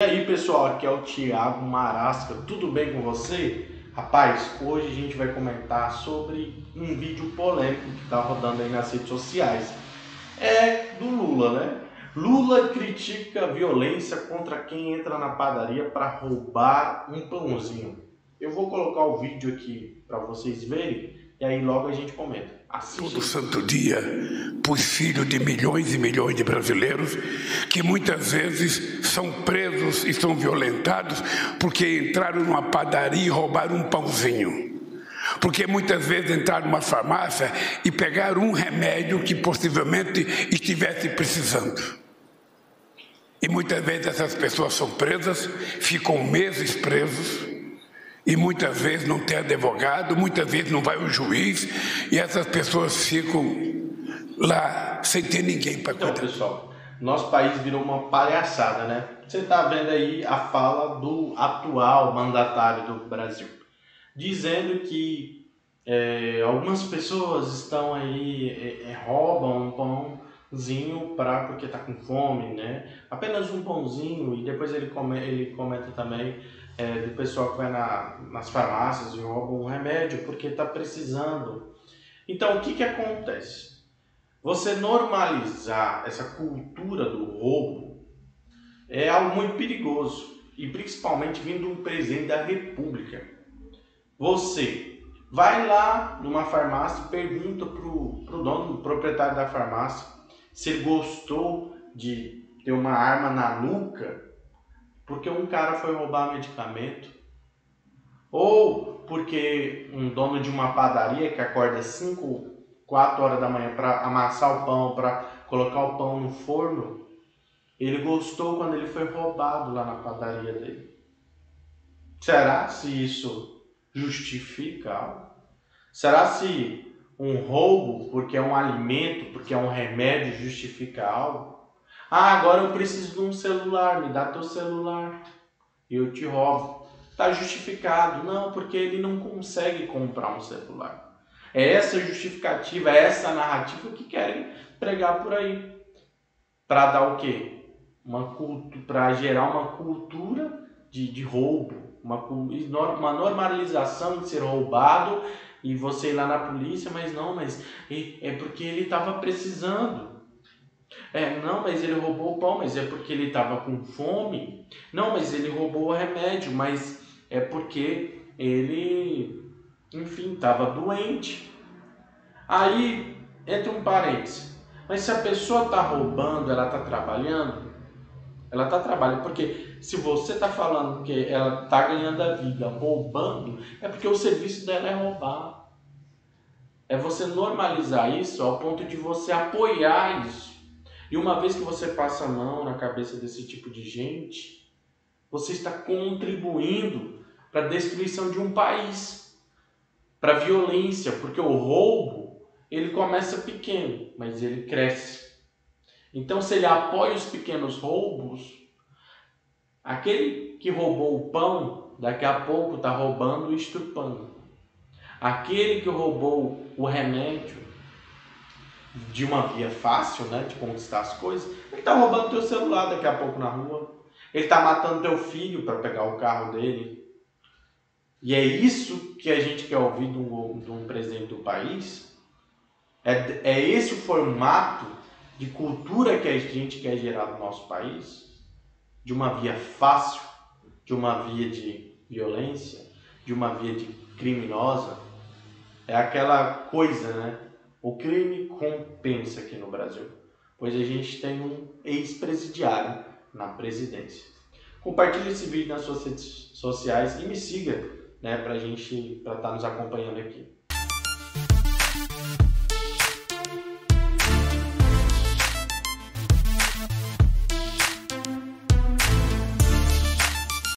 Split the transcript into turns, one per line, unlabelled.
E aí pessoal, aqui é o Thiago Marasca, tudo bem com você? Rapaz, hoje a gente vai comentar sobre um vídeo polêmico que está rodando aí nas redes sociais. É do Lula, né? Lula critica violência contra quem entra na padaria para roubar um pãozinho. Eu vou colocar o vídeo aqui para vocês verem e aí logo a gente comenta.
Assiste. Todo santo dia, por filho de milhões e milhões de brasileiros que muitas vezes são presos e são violentados porque entraram numa padaria e roubaram um pãozinho. Porque muitas vezes entraram numa farmácia e pegaram um remédio que possivelmente estivesse precisando. E muitas vezes essas pessoas são presas, ficam meses presos e muitas vezes não tem advogado, muitas vezes não vai o juiz, e essas pessoas ficam lá sem ter ninguém para
então, cuidar. Pessoal, nosso país virou uma palhaçada, né? Você está vendo aí a fala do atual mandatário do Brasil, dizendo que é, algumas pessoas estão aí, é, é, roubam um pãozinho para porque está com fome, né? Apenas um pãozinho, e depois ele, come, ele comenta também é, do pessoal que vai na, nas farmácias e rouba um remédio porque está precisando. Então, o que, que acontece? Você normalizar essa cultura do roubo é algo muito perigoso e principalmente vindo um presidente da República. Você vai lá numa farmácia pergunta pro, pro dono, pro proprietário da farmácia, se ele gostou de ter uma arma na nuca porque um cara foi roubar medicamento, ou porque um dono de uma padaria que acorda 5, 4 horas da manhã para amassar o pão, para colocar o pão no forno, ele gostou quando ele foi roubado lá na padaria dele. Será se isso justifica algo? Será se um roubo, porque é um alimento, porque é um remédio, justifica algo? Ah, agora eu preciso de um celular, me dá teu celular. Eu te roubo. Está justificado. Não, porque ele não consegue comprar um celular. É essa justificativa, é essa narrativa que querem pregar por aí. Para dar o quê? Uma para gerar uma cultura de, de roubo, uma, uma normalização de ser roubado e você ir lá na polícia, mas não, mas é porque ele estava precisando. É, não, mas ele roubou o pão, mas é porque ele estava com fome. Não, mas ele roubou o remédio, mas é porque ele, enfim, estava doente. Aí entra um parênteses. Mas se a pessoa está roubando, ela está trabalhando? Ela está trabalhando, porque se você está falando que ela está ganhando a vida roubando, é porque o serviço dela é roubar. É você normalizar isso ao ponto de você apoiar isso. E uma vez que você passa a mão na cabeça desse tipo de gente, você está contribuindo para a destruição de um país, para a violência, porque o roubo ele começa pequeno, mas ele cresce. Então, se ele apoia os pequenos roubos, aquele que roubou o pão, daqui a pouco está roubando e estrupando. Aquele que roubou o remédio, de uma via fácil, né, de conquistar as coisas, ele está roubando teu celular daqui a pouco na rua. Ele está matando teu filho para pegar o carro dele. E é isso que a gente quer ouvir de um, de um presidente do país. É, é esse o formato de cultura que a gente quer gerar no nosso país? De uma via fácil, de uma via de violência, de uma via de criminosa. É aquela coisa, né? O crime compensa aqui no Brasil, pois a gente tem um ex-presidiário na presidência. Compartilhe esse vídeo nas suas redes sociais e me siga, né, para a gente, estar tá nos acompanhando aqui.